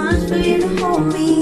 need so much for you to hold me.